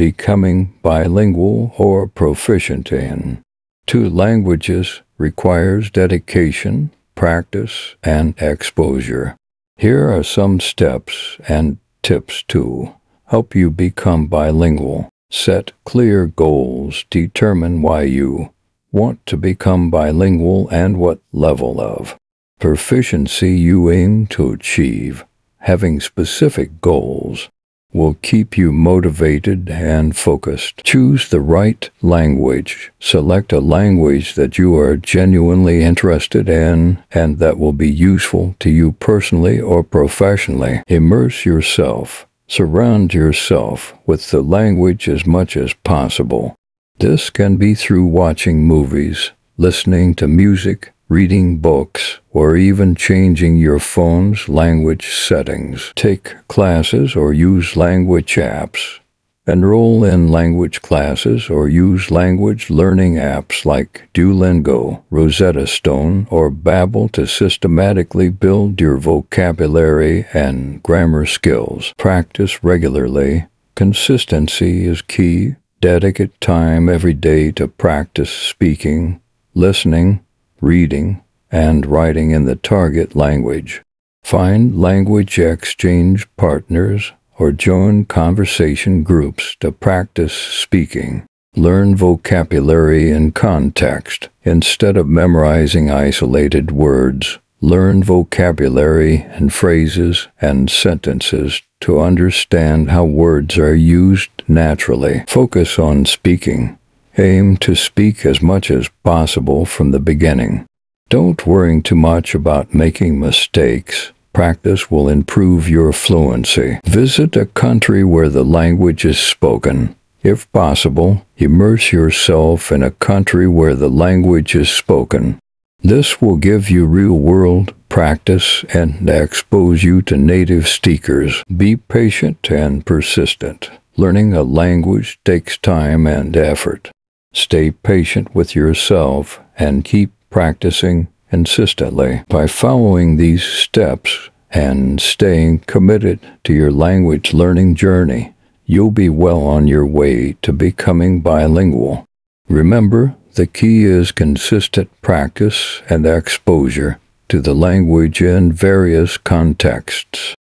becoming bilingual or proficient in. Two languages requires dedication, practice, and exposure. Here are some steps and tips to help you become bilingual. Set clear goals. Determine why you want to become bilingual and what level of proficiency you aim to achieve. Having specific goals will keep you motivated and focused. Choose the right language. Select a language that you are genuinely interested in and that will be useful to you personally or professionally. Immerse yourself. Surround yourself with the language as much as possible. This can be through watching movies, listening to music, reading books, or even changing your phone's language settings. Take classes or use language apps. Enroll in language classes or use language learning apps like Duolingo, Rosetta Stone, or Babbel to systematically build your vocabulary and grammar skills. Practice regularly. Consistency is key. Dedicate time every day to practice speaking, listening, reading, and writing in the target language. Find language exchange partners or join conversation groups to practice speaking. Learn vocabulary in context. Instead of memorizing isolated words, learn vocabulary and phrases and sentences to understand how words are used naturally. Focus on speaking. Aim to speak as much as possible from the beginning. Don't worry too much about making mistakes. Practice will improve your fluency. Visit a country where the language is spoken. If possible, immerse yourself in a country where the language is spoken. This will give you real-world practice and expose you to native speakers. Be patient and persistent. Learning a language takes time and effort. Stay patient with yourself and keep practicing consistently. By following these steps and staying committed to your language learning journey, you'll be well on your way to becoming bilingual. Remember, the key is consistent practice and exposure to the language in various contexts.